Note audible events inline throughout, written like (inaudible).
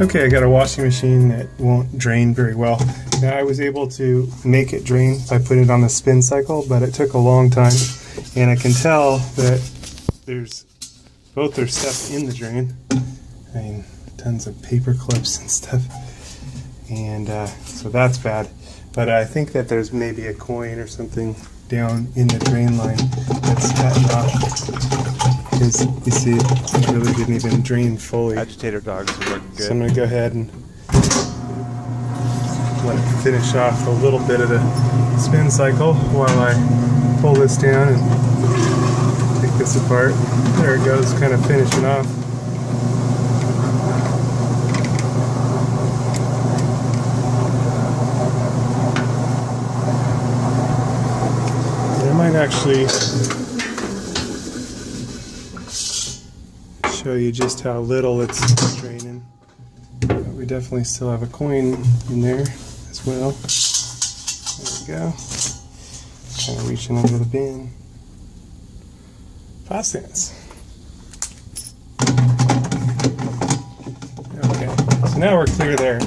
Okay, I got a washing machine that won't drain very well. Now I was able to make it drain by putting it on the spin cycle, but it took a long time. And I can tell that there's both are stuff in the drain. I mean, tons of paper clips and stuff. And uh, so that's bad. But I think that there's maybe a coin or something down in the drain line that's cut off. Because you see, it really didn't even drain fully. Agitator dogs working good. So I'm going to go ahead and let it finish off a little bit of the spin cycle while I pull this down and take this apart. There it goes, kind of finishing off. I might actually show you just how little it's draining. But we definitely still have a coin in there as well. There we go. Kind of reaching under the bin. Five cents. Okay, so now we're clear there.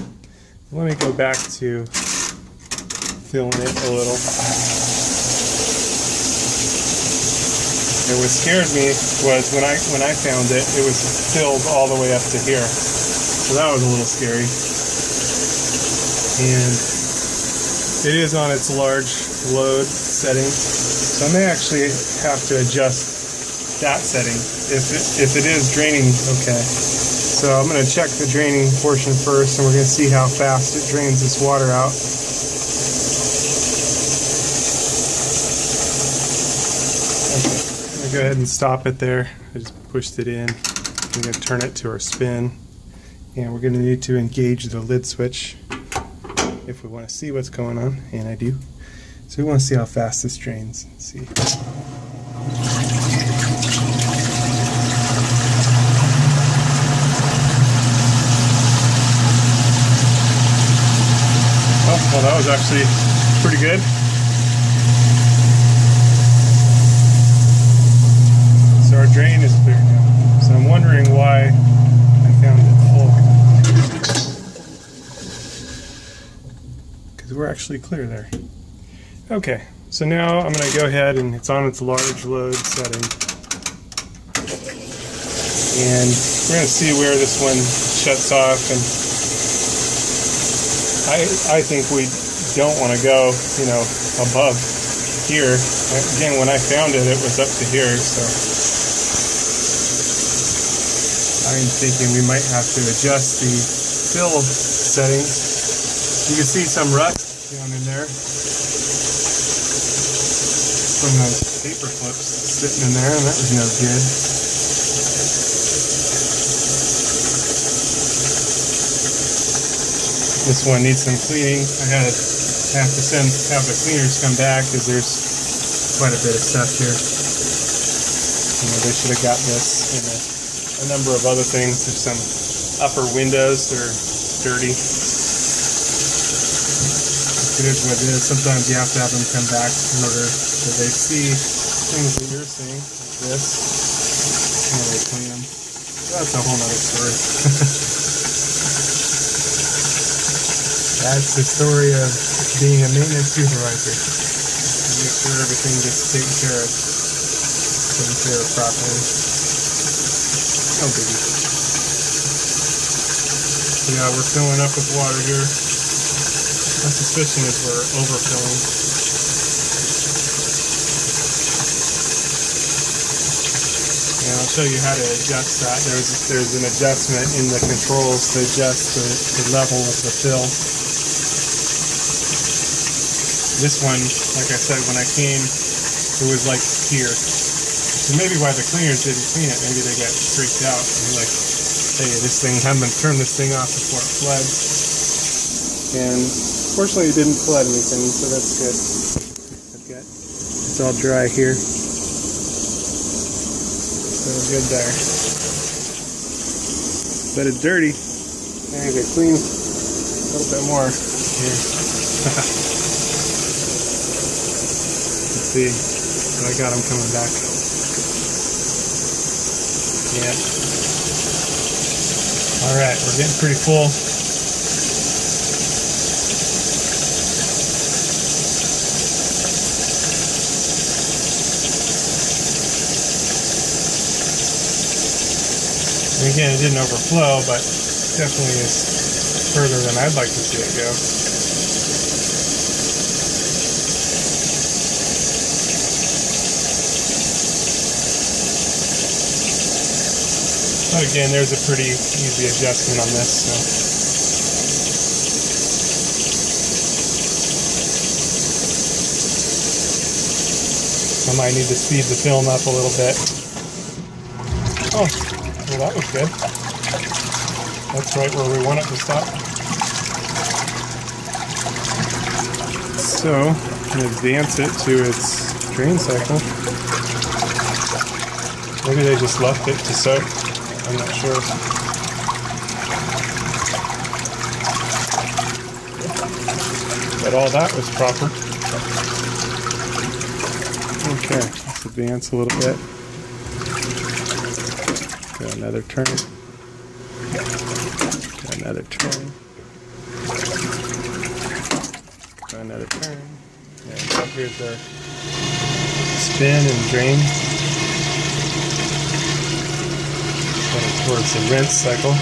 Let me go back to filling it a little. And what scared me was when I when I found it, it was filled all the way up to here. So that was a little scary. And it is on its large load setting. So I may actually have to adjust that setting if it, if it is draining okay. So I'm going to check the draining portion first and we're going to see how fast it drains this water out. Go ahead and stop it there. I just pushed it in. I'm going to turn it to our spin. And we're going to need to engage the lid switch if we want to see what's going on, and I do. So we want to see how fast this drains. Let's see. Oh, well, that was actually pretty good. So our drain is clear now. So I'm wondering why I found it full. Because we're actually clear there. Okay, so now I'm going to go ahead and it's on its large load setting. And we're going to see where this one shuts off. And I, I think we don't want to go, you know, above here. Again, when I found it, it was up to here, so I'm thinking we might have to adjust the fill setting. You can see some rust down in there from those paper clips sitting in there, and that was no good. This one needs some cleaning. I had have to send have the cleaners come back because there's quite a bit of stuff here. You know, they should have got this and a, a number of other things. There's some upper windows that are dirty. It is what it is. Sometimes you have to have them come back in order that they see things that you're seeing, like this, and they clean them. That's a whole other story. (laughs) That's the story of being a maintenance supervisor. Make sure everything gets taken care of, taken care of properly. Yeah, we're filling up with water here. My suspicion is we're overfilling. And I'll show you how to adjust that. There's there's an adjustment in the controls to adjust the, the level of the fill this one, like I said, when I came, it was like here. So maybe why the cleaners didn't clean it, maybe they got freaked out. And like, hey, this thing, haven't turned this thing off before it floods. And fortunately it didn't flood anything, so that's good. I've got, it's all dry here. So good there. But it's dirty. I need clean a little bit more here. (laughs) see. Oh, I got him coming back. Yeah. All right, we're getting pretty full. And again, it didn't overflow, but definitely is further than I'd like to see it go. But again, there's a pretty easy adjustment on this. So. I might need to speed the film up a little bit. Oh, well that was good. That's right where we want it to stop. So, advance it to its drain cycle. Maybe they just left it to soak. I'm not sure. But all that was proper. Okay, let's advance a little bit. Go another turn. Go another turn. Go another turn. And here's our spin and drain. Towards the rinse cycle.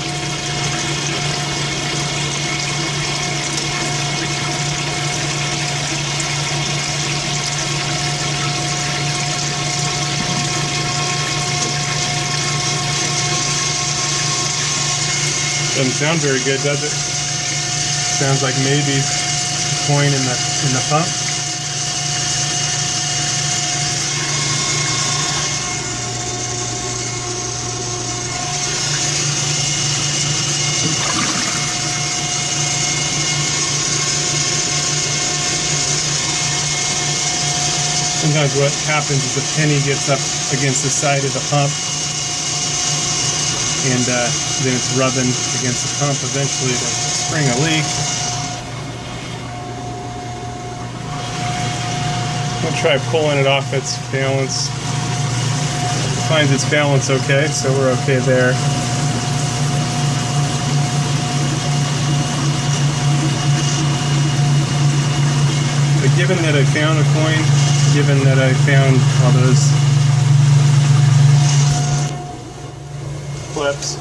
Doesn't sound very good, does it? Sounds like maybe a coin in the in the pump. What happens is the penny gets up against the side of the pump and uh, then it's rubbing against the pump eventually to spring a leak. I'll try pulling it off its balance. It finds its balance okay, so we're okay there. But given that I found a coin given that I found all those clips.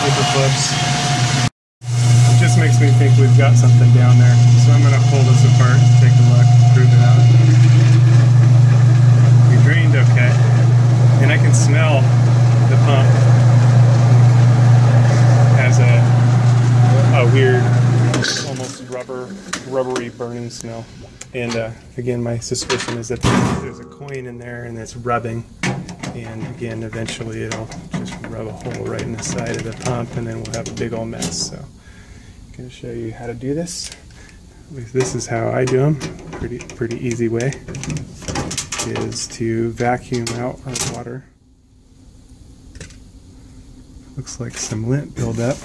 Paper clips. It just makes me think we've got something down there. So I'm going to pull this apart and take a look, prove it out. We drained okay. And I can smell the pump a weird, almost rubber, smell. And uh, again, my suspicion is that there's a coin in there and it's rubbing. And again, eventually it'll just rub a hole right in the side of the pump and then we'll have a big old mess. So I'm to show you how to do this. At least This is how I do them. Pretty, pretty easy way is to vacuum out our water. Looks like some lint buildup.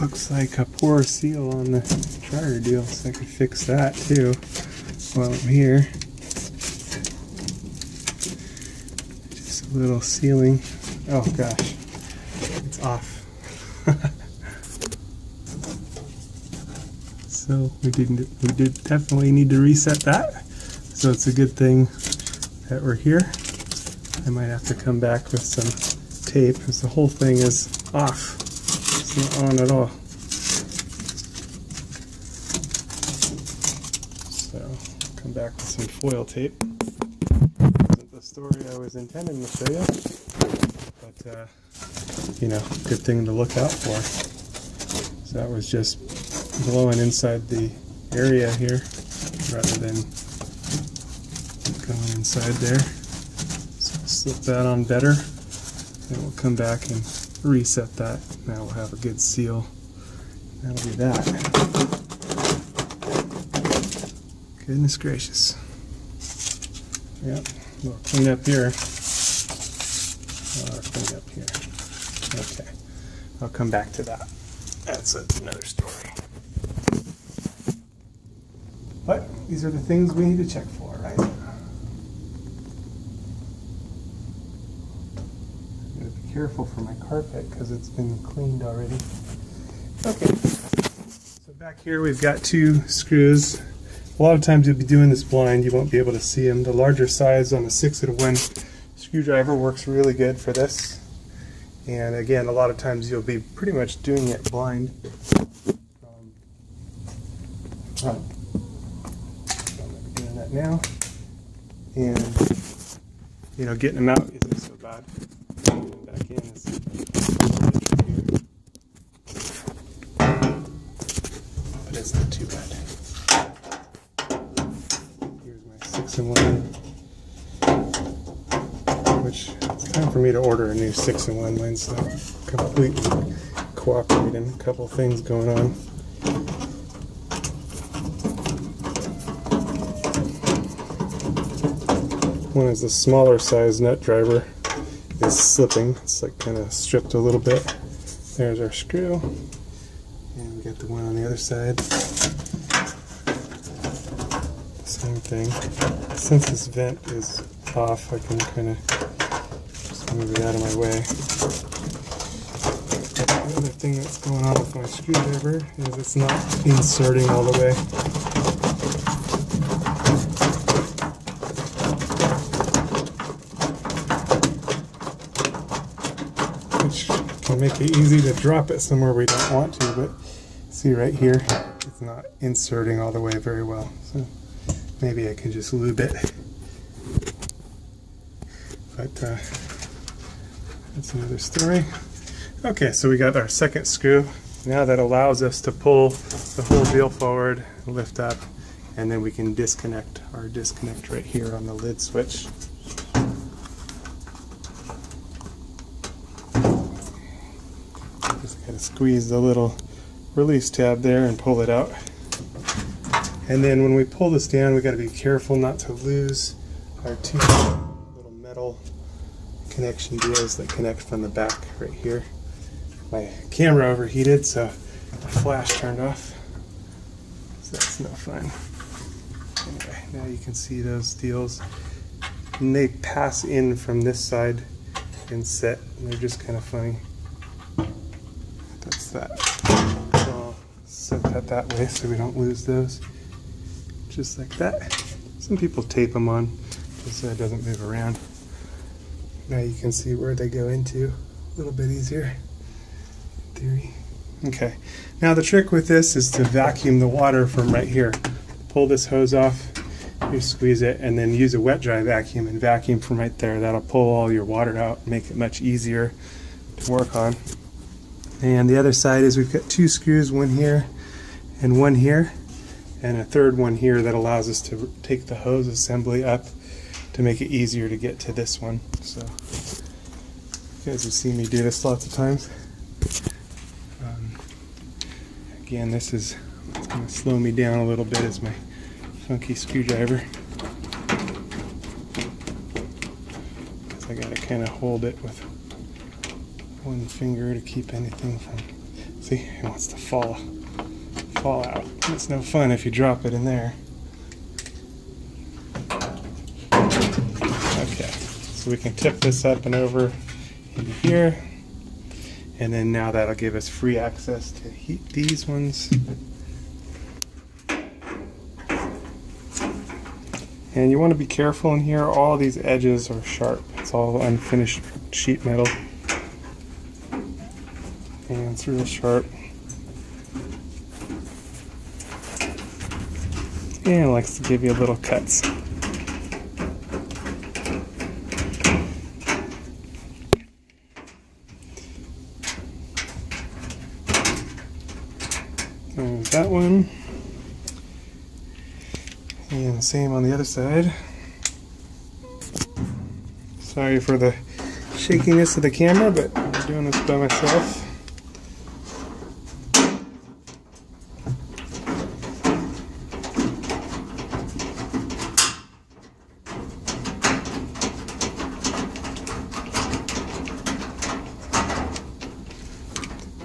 Looks like a poor seal on the dryer deal, so I could fix that too while I'm here. Just a little sealing. Oh gosh, it's off. (laughs) so we didn't. We did definitely need to reset that. So it's a good thing that we're here. I might have to come back with some tape because the whole thing is off not on at all. So, come back with some foil tape. Isn't the story I was intending to show you, but uh, you know, good thing to look out for. So that was just blowing inside the area here rather than going inside there. So slip that on better, and we'll come back and reset that. Now we'll have a good seal. That'll be that. Goodness gracious. Yep, we'll clean up here. Uh, clean up here. Okay, I'll come back to that. That's another story. But these are the things we need to check for, right? Careful for my carpet because it's been cleaned already. Okay, so back here we've got two screws. A lot of times you'll be doing this blind, you won't be able to see them. The larger size on the 6 and 1 screwdriver works really good for this. And again, a lot of times you'll be pretty much doing it blind. Um, I'm doing that now. And, you know, getting them out isn't so bad. Back in is but it's not too bad. Here's my six and one, which it's time for me to order a new six and one. Mine's not completely cooperating. A couple things going on. One is the smaller size nut driver is slipping. It's like kind of stripped a little bit. There's our screw. And we got the one on the other side. Thing. Since this vent is off, I can kind of just move it out of my way. The other thing that's going on with my screwdriver is it's not inserting all the way. which can make it easy to drop it somewhere we don't want to, but see right here, it's not inserting all the way very well. So maybe I can just lube it. But uh, that's another story. Okay, so we got our second screw. Now that allows us to pull the whole deal forward, lift up, and then we can disconnect our disconnect right here on the lid switch. Just gotta squeeze the little release tab there and pull it out. And then when we pull this down, we gotta be careful not to lose our two little metal connection deals that connect from the back right here. My camera overheated, so the flash turned off. So that's no fun. Anyway, now you can see those deals. And they pass in from this side and set. And they're just kind of funny. That's that. So I'll set that that way so we don't lose those. Just like that. Some people tape them on just so it doesn't move around. Now you can see where they go into a little bit easier. In theory. Okay. Now the trick with this is to vacuum the water from right here. Pull this hose off, you squeeze it, and then use a wet dry vacuum and vacuum from right there. That'll pull all your water out make it much easier to work on. And the other side is we've got two screws, one here and one here, and a third one here that allows us to take the hose assembly up to make it easier to get to this one. So you guys have seen me do this lots of times. Um, again, this is going to slow me down a little bit as my funky screwdriver. I got to kind of hold it with one finger to keep anything from. See, it wants to fall fall out. It's no fun if you drop it in there. Okay, so we can tip this up and over in here. And then now that'll give us free access to heat these ones. And you want to be careful in here, all these edges are sharp. It's all unfinished sheet metal. And it's real sharp. And likes to give you little cuts. There's that one. And same on the other side. Sorry for the shakiness of the camera, but I'm doing this by myself.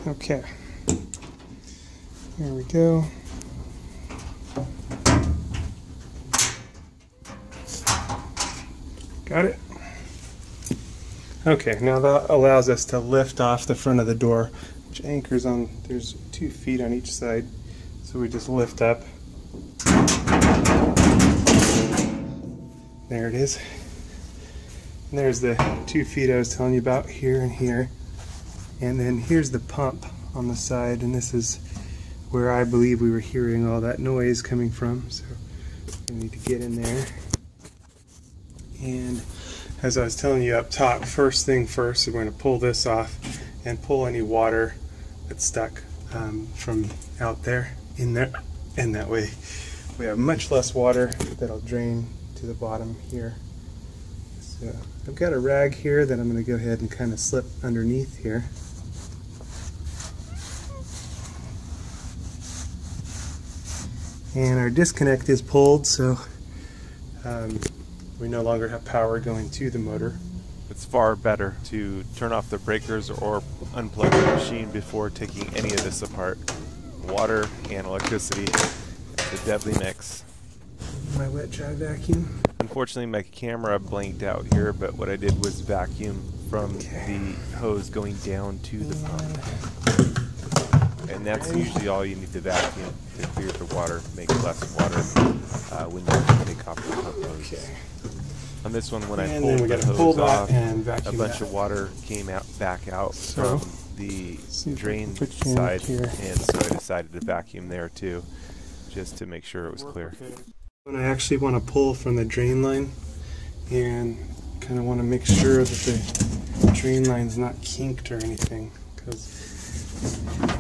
Okay. There we go. Got it. Okay, now that allows us to lift off the front of the door, which anchors on, there's two feet on each side. So we just lift up. There it is. And there's the two feet I was telling you about here and here. And then here's the pump on the side, and this is where I believe we were hearing all that noise coming from. So we need to get in there. And as I was telling you up top, first thing first, we're going to pull this off and pull any water that's stuck um, from out there in there. And that way we have much less water that'll drain to the bottom here. So I've got a rag here that I'm going to go ahead and kind of slip underneath here. And our disconnect is pulled, so um, we no longer have power going to the motor. It's far better to turn off the breakers or unplug the machine before taking any of this apart. Water and electricity, the deadly mix. My wet dry vacuum. Unfortunately, my camera blanked out here, but what I did was vacuum from okay. the hose going down to the pump. And that's usually all you need to vacuum to clear the water, make less water uh, when you hose. Okay. On this one, when and I pulled the hose off, a bunch that. of water came out back out so, from the drain side, here. and so I decided to vacuum there too, just to make sure it was clear. When I actually want to pull from the drain line, and kind of want to make sure that the drain line's not kinked or anything, because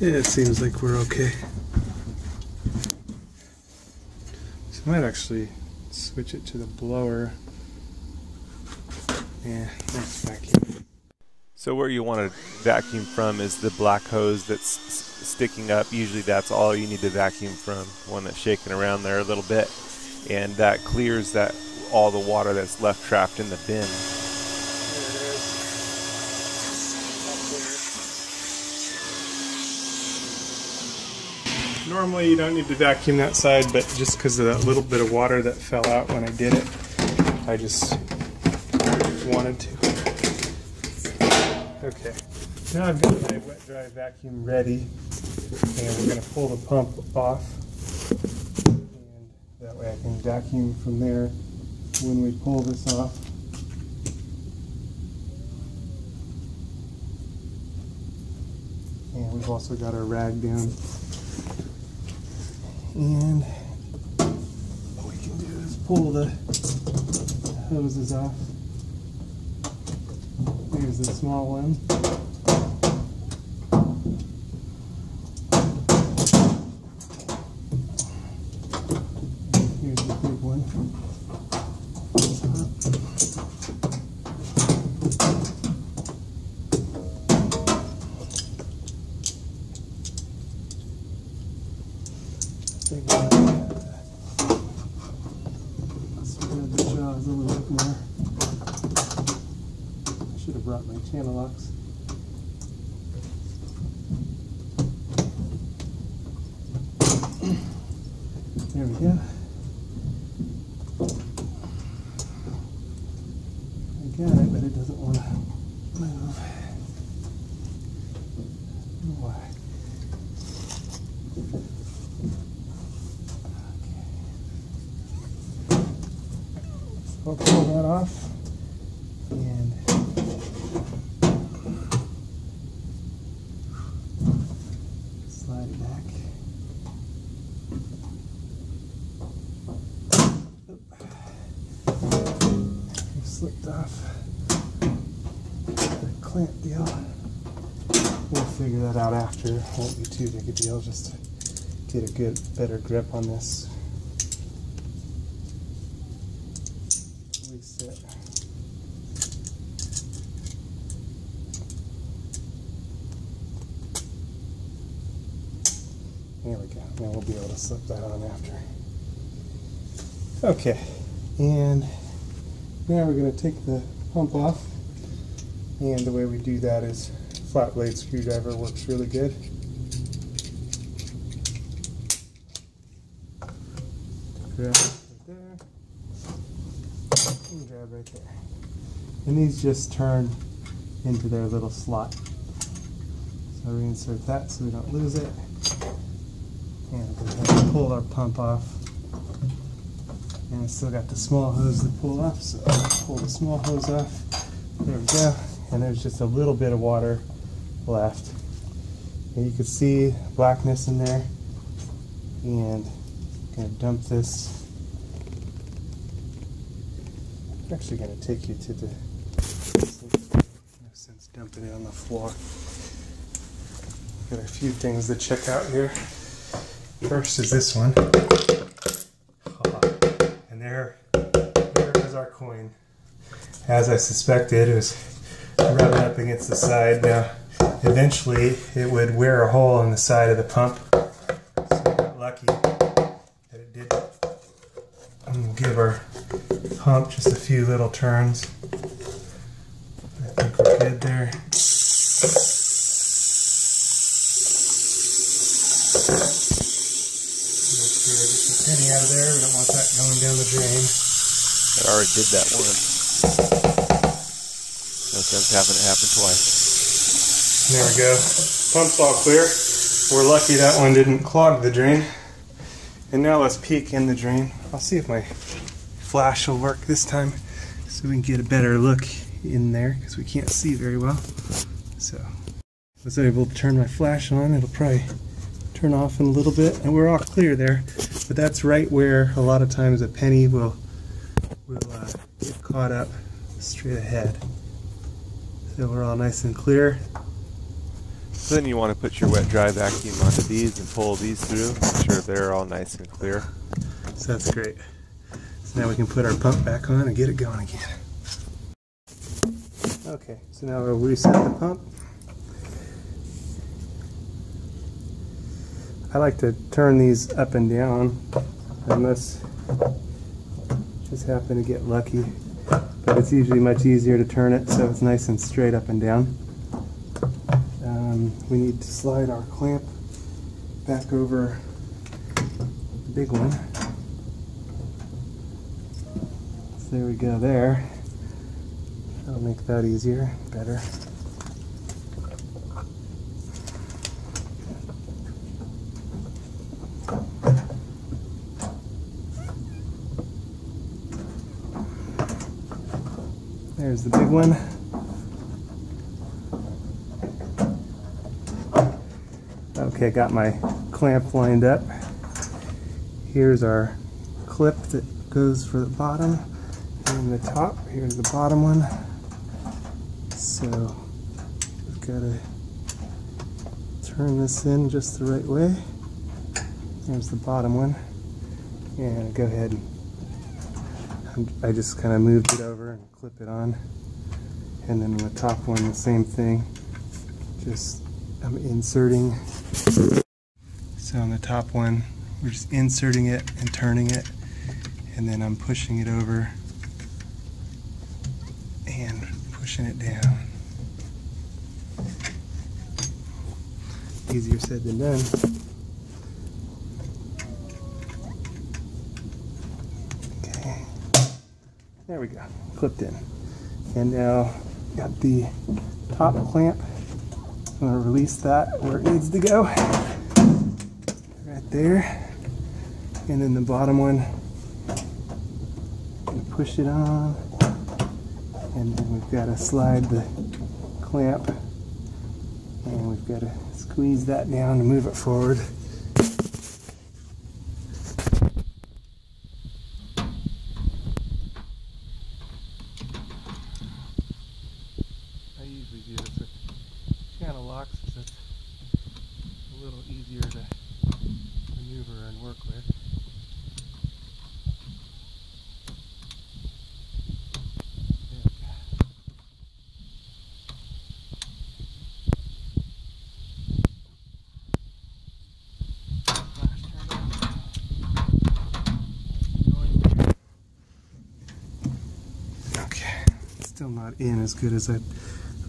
yeah, it seems like we're okay. So I might actually switch it to the blower. Yeah, vacuum. So where you want to vacuum from is the black hose that's sticking up. Usually that's all you need to vacuum from, one that's shaking around there a little bit. And that clears that all the water that's left trapped in the bin. Normally you don't need to vacuum that side, but just because of that little bit of water that fell out when I did it, I just wanted to. Okay, now I've got my wet dry vacuum ready, and we're going to pull the pump off, and that way I can vacuum from there when we pull this off. And we've also got our rag down and what we can do is pull the hoses off. Here's the small one. Here's the big one. There we go. I got it, but it doesn't want to move. Why? Okay. So I'll pull that off. Slipped off clamp deal. We'll figure that out after. Won't be too big a deal just get a good, better grip on this. Reset. There we go. Now we'll be able to slip that on after. Okay, and now we're going to take the pump off and the way we do that is flat blade screwdriver works really good. grab right there. And these just turn into their little slot. So reinsert that so we don't lose it. And we pull our pump off. I still got the small hose to pull off, so I'll pull the small hose off. There we go. And there's just a little bit of water left. And you can see blackness in there. And I'm gonna dump this. I'm actually gonna take you to the no sense dumping it on the floor. Got a few things to check out here. First is this one. There, there is our coin. As I suspected, it was rubbing up against the side. Now, eventually, it would wear a hole in the side of the pump. So got lucky that it did. I'm gonna give our pump just a few little turns. I think we're good there. penny out of there. We don't want that going down the drain. I already did that once. No sense having it happen twice. There we go. Pump's all clear. We're lucky that one didn't clog the drain. And now let's peek in the drain. I'll see if my flash will work this time so we can get a better look in there because we can't see very well. So I was able to turn my flash on. It'll probably turn off in a little bit and we're all clear there. But that's right where a lot of times a penny will, will uh, get caught up straight ahead. So we're all nice and clear. So then you want to put your wet dry vacuum onto these and pull these through. Make sure they're all nice and clear. So that's great. So now we can put our pump back on and get it going again. Okay, so now we'll reset the pump. I like to turn these up and down unless just happen to get lucky. But it's usually much easier to turn it so it's nice and straight up and down. Um, we need to slide our clamp back over the big one. So there we go there. That'll make that easier, better. There's the big one. Okay, I got my clamp lined up. Here's our clip that goes for the bottom and the top. Here's the bottom one. So we've got to turn this in just the right way. There's the bottom one. And go ahead and I just kind of moved it over and clip it on. And then the top one, the same thing. Just, I'm inserting. So on the top one, we're just inserting it and turning it. And then I'm pushing it over and pushing it down. Easier said than done. There we go, clipped in. And now got the top clamp. I'm gonna release that where it needs to go. Right there. And then the bottom one, push it on. And then we've got to slide the clamp. And we've got to squeeze that down to move it forward. In as good as I'd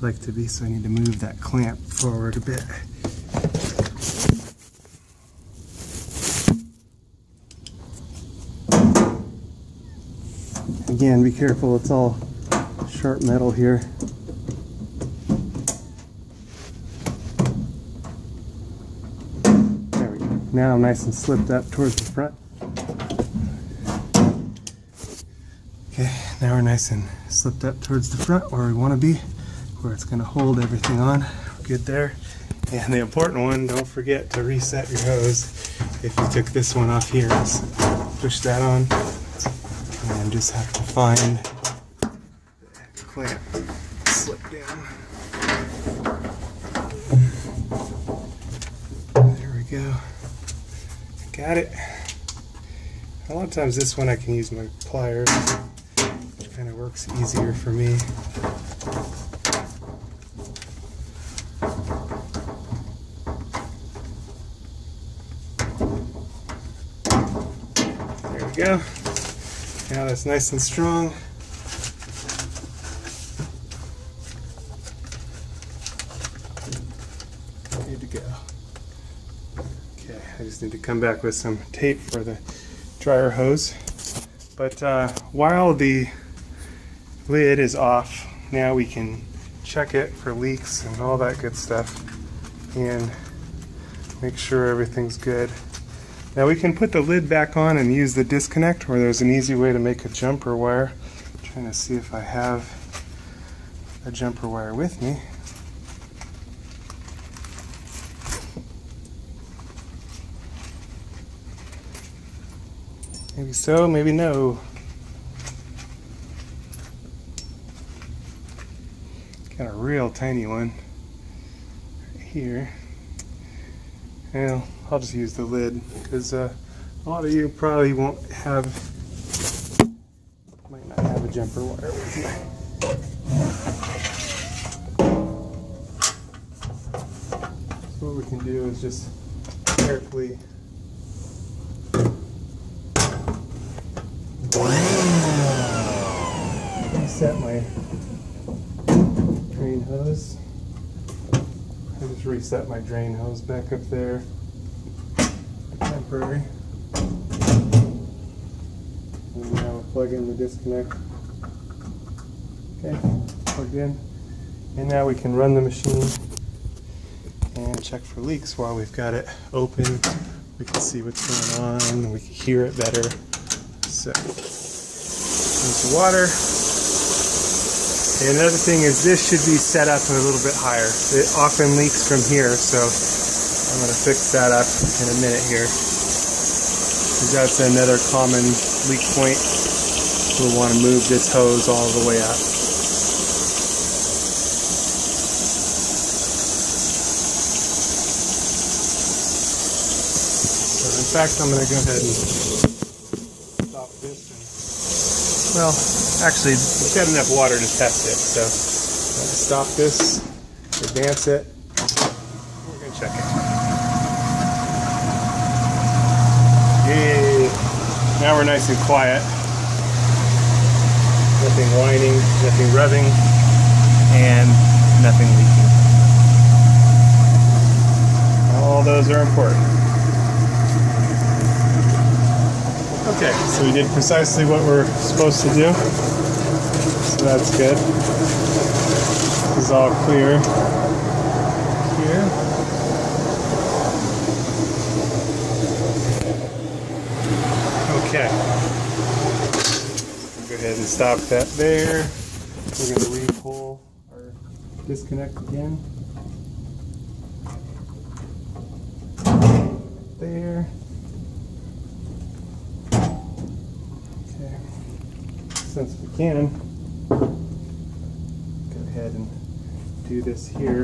like to be, so I need to move that clamp forward a bit. Again, be careful, it's all sharp metal here. There we go. Now I'm nice and slipped up towards the front. Okay, now we're nice and slipped up towards the front where we want to be, where it's going to hold everything on. We're good there. And the important one, don't forget to reset your hose. If you took this one off here, just push that on and just have to find the clamp, slip down. There we go. Got it. A lot of times this one I can use my pliers works easier for me. There we go. Now that's nice and strong. Good to go. Okay, I just need to come back with some tape for the dryer hose. But uh, while the lid is off. Now we can check it for leaks and all that good stuff and make sure everything's good. Now we can put the lid back on and use the disconnect or there's an easy way to make a jumper wire. I'm trying to see if I have a jumper wire with me. Maybe so, maybe no. Got a real tiny one here. Well, I'll just use the lid because uh, a lot of you probably won't have, might not have a jumper wire with you. So what we can do is just carefully reset my hose. I just reset my drain hose back up there. Temporary. And now we'll plug in the disconnect. Okay, plugged in. And now we can run the machine and check for leaks while we've got it open. We can see what's going on, we can hear it better. So, there's the water. And another thing is this should be set up a little bit higher. It often leaks from here, so I'm going to fix that up in a minute here. Because that's another common leak point. We'll want to move this hose all the way up. In fact, I'm going to go ahead and stop this. And, well, Actually, we've got enough water to test it, so stop this, advance it. We're gonna check it. Yay! Now we're nice and quiet. Nothing whining, nothing revving, and nothing leaking. All those are important. Okay, so we did precisely what we're supposed to do. That's good. This is all clear here. Okay. Go ahead and stop that there. We're going to re-pull our disconnect again. There. Okay. since we can, go ahead and do this here.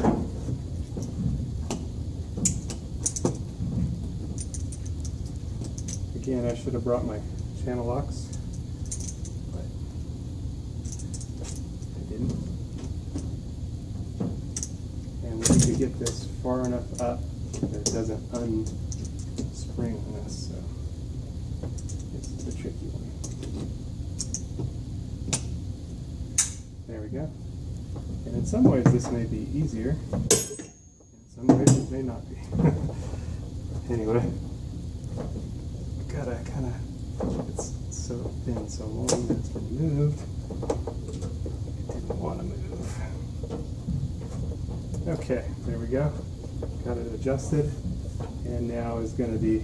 Again, I should have brought my channel locks, but I didn't. And we need to get this far enough up that it doesn't unspring this, so it's the tricky one. Go. And in some ways this may be easier. In some ways it may not be. (laughs) anyway, gotta kind of, it's so thin so long that it's removed. It didn't want to move. Okay, there we go. Got it adjusted. And now is going to be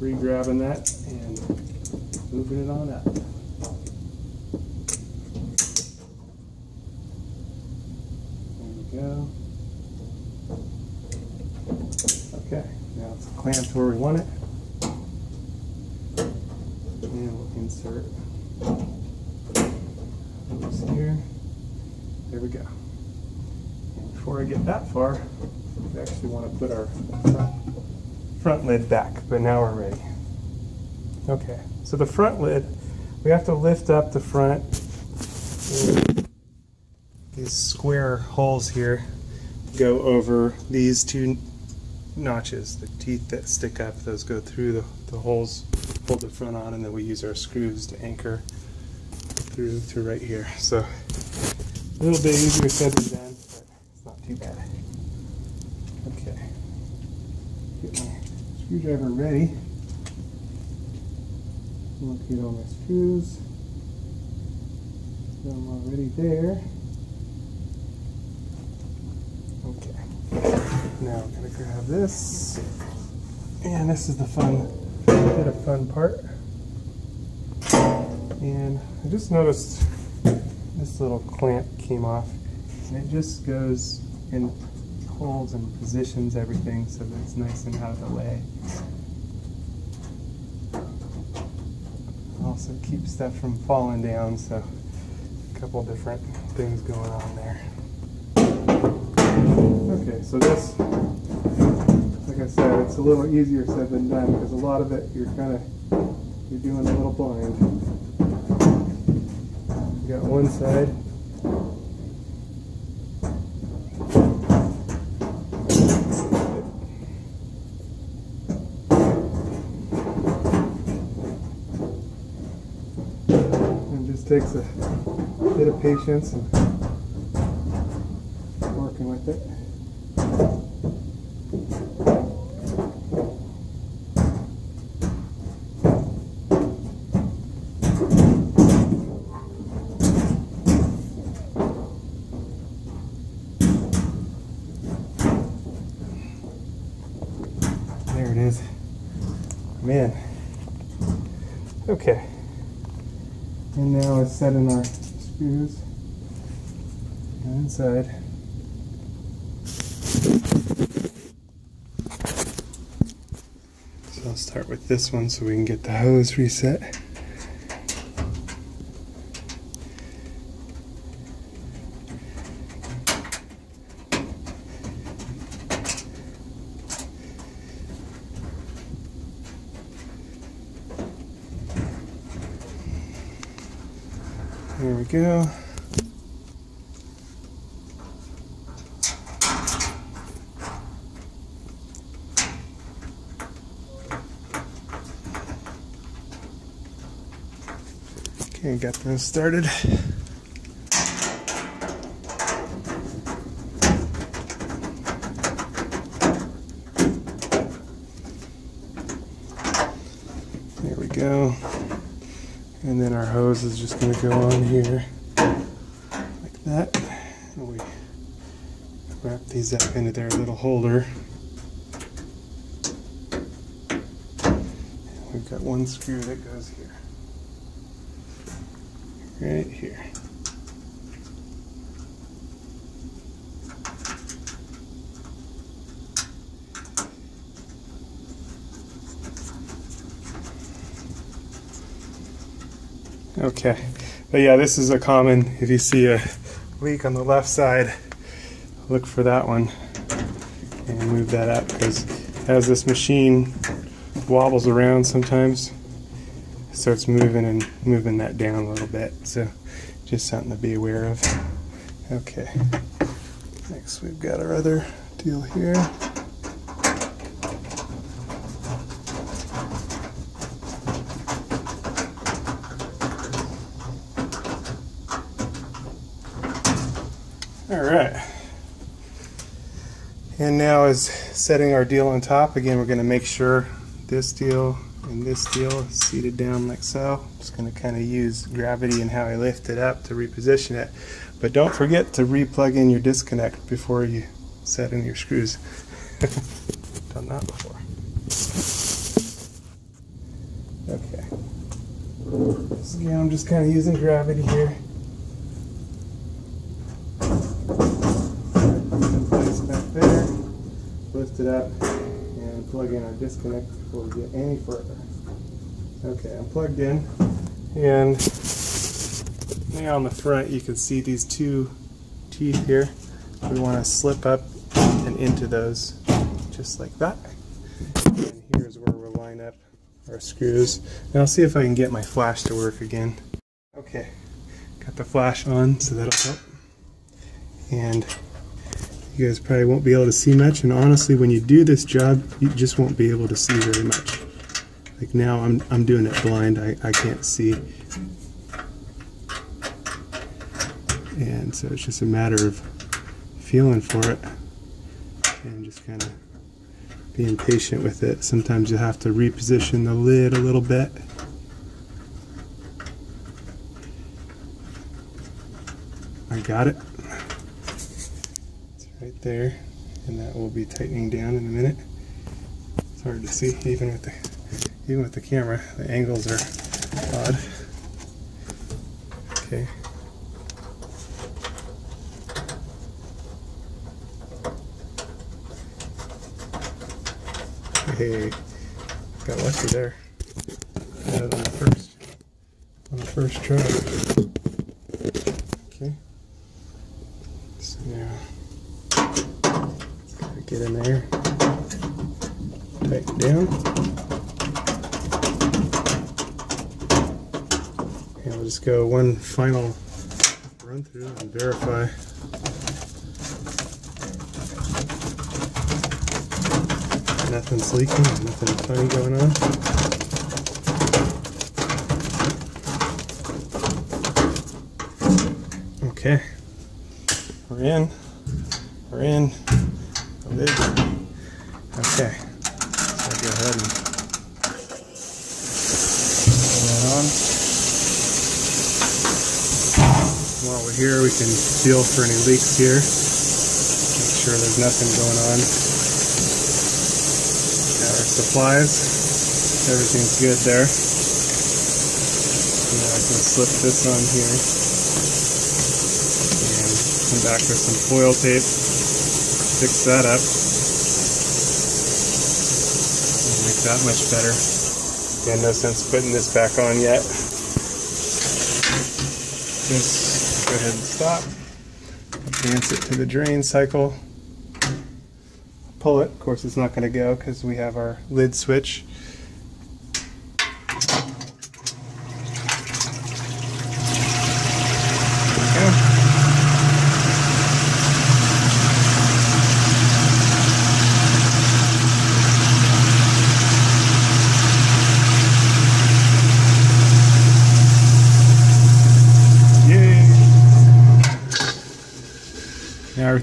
re-grabbing that and moving it on up. There we go. Okay, now it's clamped where we want it. And we'll insert here. There we go. And before I get that far, we actually want to put our front, front lid back, but now we're ready. Okay, so the front lid, we have to lift up the front. These square holes here go over these two notches, the teeth that stick up, those go through the, the holes, hold the front on, and then we use our screws to anchor through to right here. So a little bit easier said than done, but it's not too bad. Okay, get my screwdriver ready. Locate all my screws. So I'm already there. Now I'm gonna grab this. And this is the fun, bit of fun part. And I just noticed this little clamp came off. And it just goes and holds and positions everything so that it's nice and out of the way. Also keeps stuff from falling down, so a couple different things going on there. Okay, so this, like I said, it's a little easier said than done because a lot of it you're kind of, you're doing a little blind. You got one side. It just takes a bit of patience and working with it. There it is. Man. Okay. And it's setting our screws inside. So I'll start with this one so we can get the hose reset. There we go. Okay, got those started. There we go. And then our hose is just going to go on here like that. And we wrap these up into their little holder. We've got one screw that goes here. Right here. Okay, but yeah, this is a common, if you see a leak on the left side, look for that one and move that up because as this machine wobbles around sometimes, starts moving and moving that down a little bit. So just something to be aware of. Okay, next we've got our other deal here. All right. And now is setting our deal on top. Again, we're going to make sure this deal And this deal seated down like so. I'm just going to kind of use gravity and how I lift it up to reposition it. But don't forget to re-plug in your disconnect before you set in your screws. (laughs) Done that before. Okay. So again, I'm just kind of using gravity here. Disconnect before we get any further. Okay, I'm plugged in, and now on the front you can see these two teeth here. We want to slip up and into those just like that. And here's where we'll line up our screws. And I'll see if I can get my flash to work again. Okay, got the flash on so that'll help. And you guys probably won't be able to see much and honestly when you do this job you just won't be able to see very much. Like now I'm, I'm doing it blind, I, I can't see. And so it's just a matter of feeling for it and just kind of being patient with it. Sometimes you have to reposition the lid a little bit. I got it. Right there and that will be tightening down in a minute. It's hard to see even with the even with the camera. The angles are odd. Okay. Hey, got lucky there. On the first, on the first try. Okay. So now, gotta get in there, tighten down. And we'll just go one final run through and verify Nothing's leaking, nothing funny going on. Okay, we're in, we're in, the lid. Okay, so I'll go ahead and put that on. While we're here, we can for any leaks here. Make sure there's nothing going on Our supplies. Everything's good there. I can slip this on here and come back with some foil tape, fix that up, make that much better. Again, no sense putting this back on yet. Just go ahead and stop. Advance it to the drain cycle pull it. Of course, it's not going to go because we have our lid switch.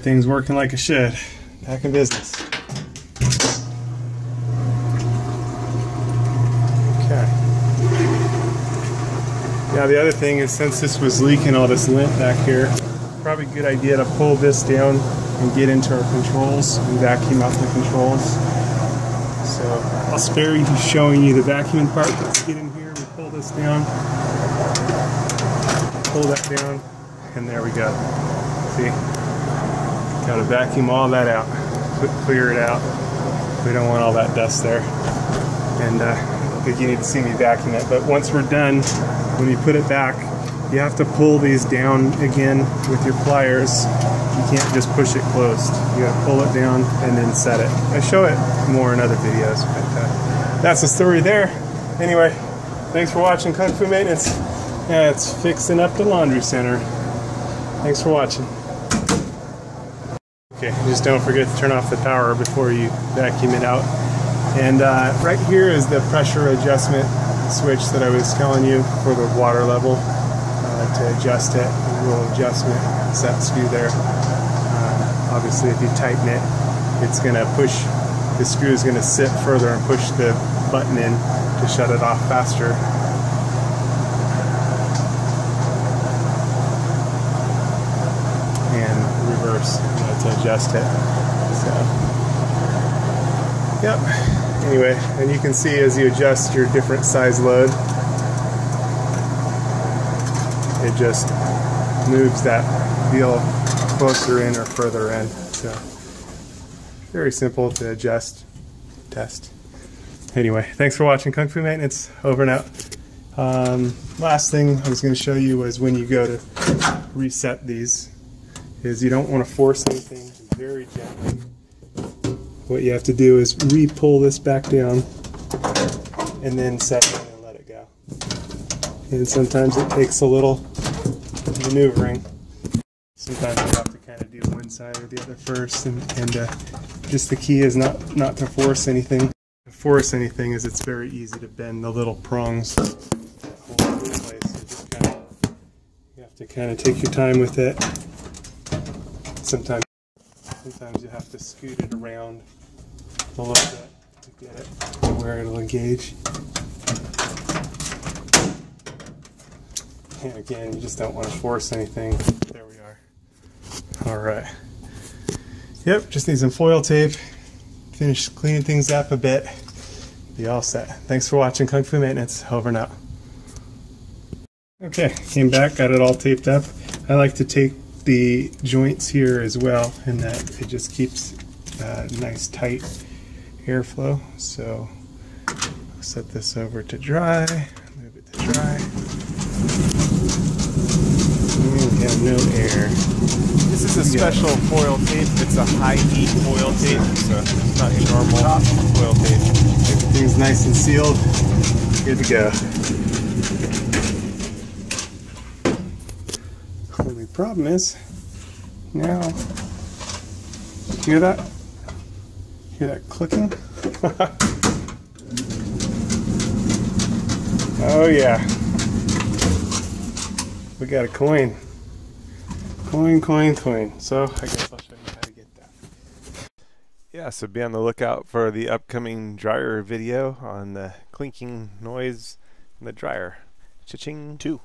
Everything's working like it should. Back in business. Okay. Now the other thing is since this was leaking all this lint back here, probably a good idea to pull this down and get into our controls and vacuum out the controls. So I'll spare you showing you the vacuuming part. Let's get in here, we pull this down, pull that down, and there we go. See? Got to vacuum all that out, clear it out. We don't want all that dust there. And uh, I don't think you need to see me vacuum it, but once we're done, when you put it back, you have to pull these down again with your pliers. You can't just push it closed. You gotta pull it down and then set it. I show it more in other videos, but uh, that's the story there. Anyway, thanks for watching Kung Fu Maintenance. Yeah, it's fixing up the laundry center. Thanks for watching. Okay, just don't forget to turn off the power before you vacuum it out. And uh, right here is the pressure adjustment switch that I was telling you for the water level uh, to adjust it. A little adjustment set screw there. Uh, obviously, if you tighten it, it's going to push, the screw is going to sit further and push the button in to shut it off faster. And adjust it. So, yep. Anyway, and you can see as you adjust your different size load, it just moves that wheel closer in or further in. So very simple to adjust, test. Anyway, thanks for watching Kung Fu Maintenance. Over and out. Um, last thing I was going to show you was when you go to reset these, is you don't want to force anything very gently. What you have to do is re-pull this back down and then set it and let it go. And sometimes it takes a little maneuvering. Sometimes you have to kind of do one side or the other first, and, and uh, just the key is not not to force anything. To force anything is it's very easy to bend the little prongs that hold it in place. Kind of, you have to kind of take your time with it. Sometimes sometimes you have to scoot it around a little bit to get it to where it'll engage. And again, you just don't want to force anything. There we are. All right. Yep, just need some foil tape. Finish cleaning things up a bit. Be all set. Thanks for watching Kung Fu Maintenance. Over and out. Okay, came back, got it all taped up. I like to tape the joints here as well, and that it just keeps uh, nice tight airflow. So I'll set this over to dry, move it to dry. we have no air. This is a special yeah. foil tape. It's a high heat foil tape, so it's not your normal foil tape. Everything's nice and sealed. Good to go. Problem is now hear that? Hear that clicking? (laughs) oh yeah. We got a coin. Coin, coin, coin. So I guess I'll show you how to get that. Yeah, so be on the lookout for the upcoming dryer video on the clinking noise in the dryer. Cha-ching 2.